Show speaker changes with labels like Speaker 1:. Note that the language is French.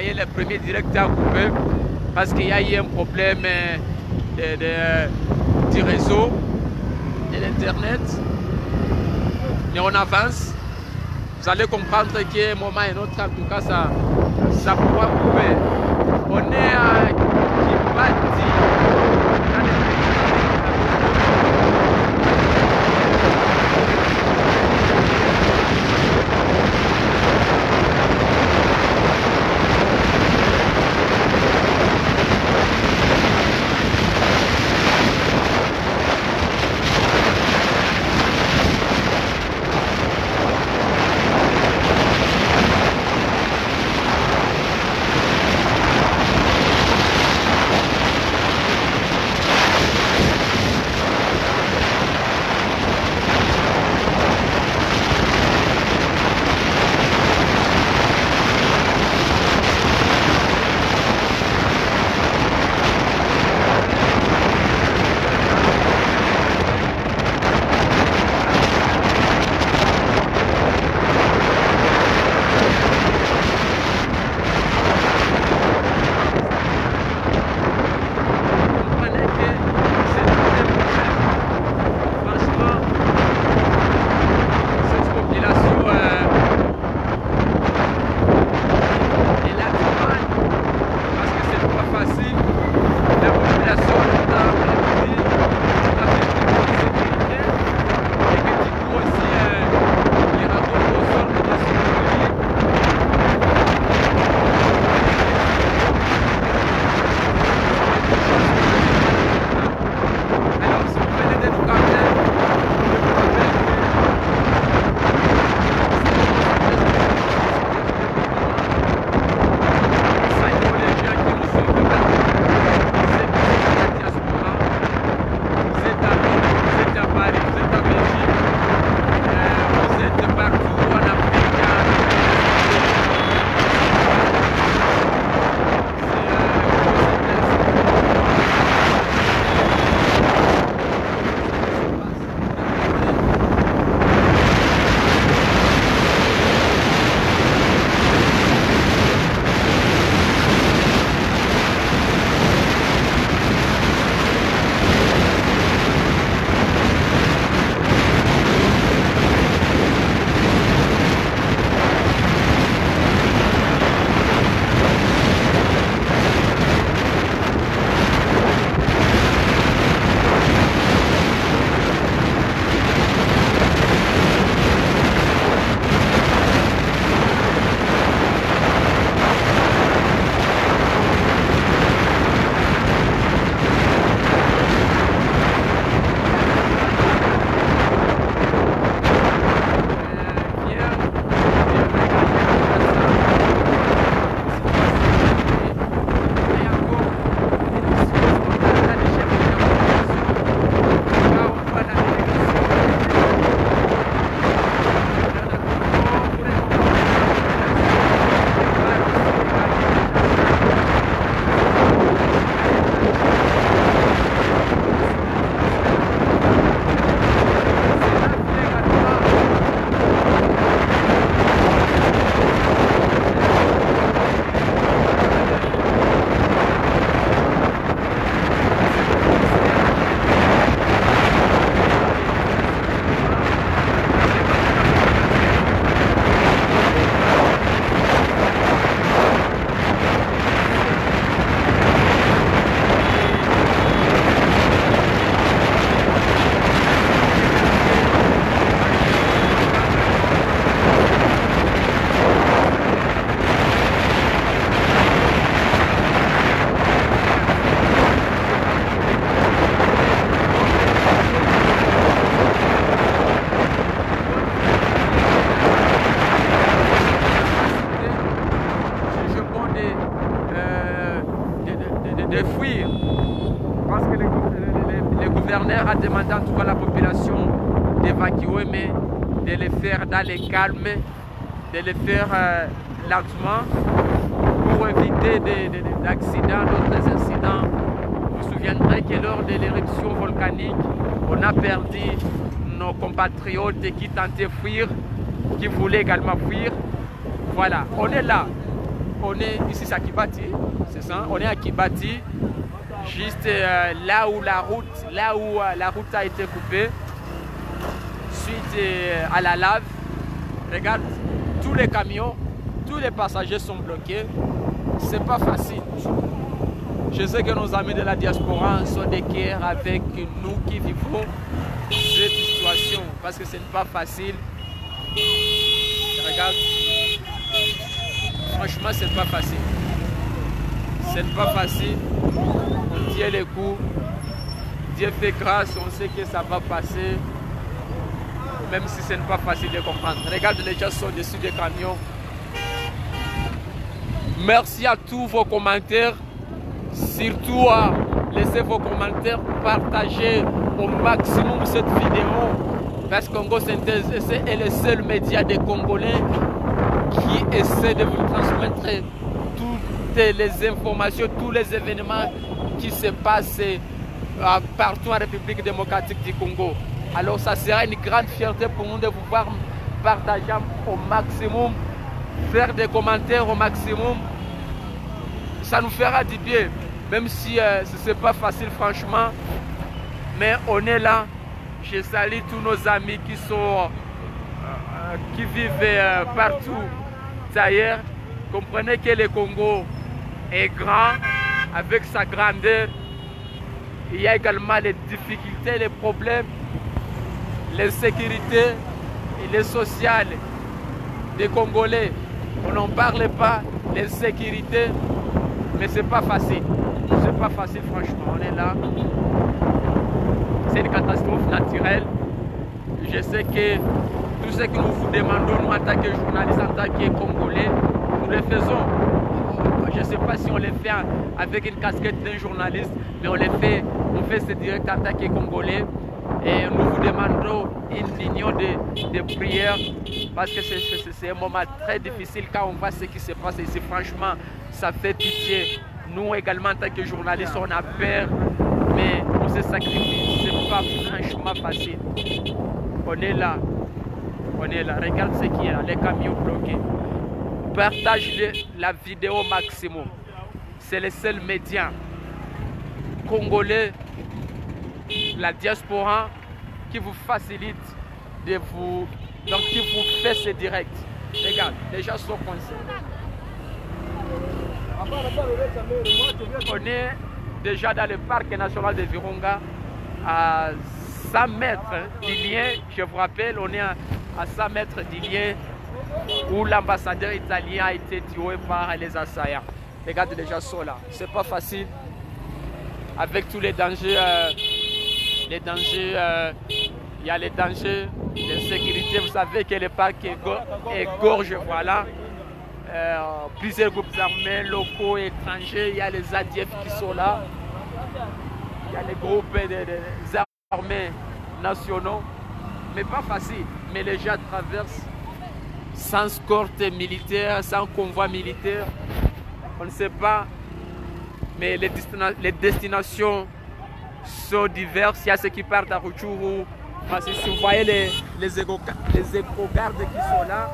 Speaker 1: Les premiers directeurs coupés, parce qu'il y a eu un problème de, de, du réseau, de l'Internet. Mais on avance. Vous allez comprendre qu'à un moment et un autre, en tout cas, ça, ça pourra couper. On est à Kibati. Facile. De- fuir. Parce que le, gouverneur a demandé en tout à la population d'évacuer, mais de le faire dans le calme, de le faire euh, lentement pour éviter des, des- des accidents, d'autres incidents. Vous vous souviendrez que lors de l'éruption volcanique, on a perdu nos compatriotes qui tentaient de fuir, qui voulaient également fuir. Voilà, on est là. On est ici, à Kibati, c'est ça? On est à Kibati, juste euh, là où la route, là où euh, la route a été coupée, suite euh, à la lave. Regarde, tous les camions, tous les passagers sont bloqués. C'est pas facile. Je sais que nos amis de la diaspora sont d'équerre avec nous qui vivons cette situation parce que ce n'est pas facile. Regarde, franchement, c'est pas facile. C'est pas facile. On tient les coups. Dieu fait grâce, on sait que ça va passer. Même si ce n'est pas facile de comprendre. Regarde, les gens sont dessus des camions. Merci à tous vos commentaires. Surtout à laisser vos commentaires, partager au maximum cette vidéo. Parce que Congo Synthèse est le seul média des Congolais qui essaie de vous transmettre toutes les informations, tous les événements qui se passent euh, partout en République démocratique du Congo. Alors ça sera une grande fierté pour nous de vous voir partager au maximum, faire des commentaires au maximum. Ça nous fera du bien, même si euh, ce n'est pas facile franchement. Mais on est là. Je salue tous nos amis qui sont euh, qui vivent partout D'ailleurs, comprenez que le Congo est grand, avec sa grandeur. Il y a également les difficultés, les problèmes, l'insécurité et les sociales des Congolais. On n'en parle pas, l'insécurité, mais c'est pas facile. C'est pas facile, franchement. On est là. C'est une catastrophe naturelle. Je sais que tout ce que nous vous demandons, nous, en tant que journalistes, en tant que Congolais, nous le faisons. Je ne sais pas si on le fait avec une casquette d'un journaliste, mais on le fait, on fait ce direct en tant que Congolais. Et nous vous demandons une union de, prière parce que c'est un moment très difficile quand on voit ce qui se passe ici. Franchement, ça fait pitié. Nous également, en tant que journalistes, on a peur, mais on se sacrifie. Ce n'est pas franchement facile. On est là. Là, regarde ce qui est là, les camions bloqués. Partage la vidéo maximum. C'est le seul média congolais, la diaspora, qui vous facilite de vous. Donc qui vous fait ce direct. Regarde, les gens sont. On est déjà dans le parc national de Virunga à 100 mètres du lien. Je vous rappelle, on est à à 100 mètres d'Ilien où l'ambassadeur italien a été tué par les assaillants. Les gens sont là. C'est pas facile. Avec tous les dangers, euh, les dangers, euh, il y a les dangers d'insécurité. Vous savez que le parc est, gorge, voilà. Euh, plusieurs groupes armés locaux, étrangers. Il y a les ADF qui sont là. Il y a les groupes des armées nationaux mais pas facile. Mais les gens traversent sans escorte militaire, sans convoi militaire. On ne sait pas. Mais les, destinations sont diverses. Il y a ceux qui partent à Ruchuru. Parce que si vous voyez les, les éco-gardes qui sont là,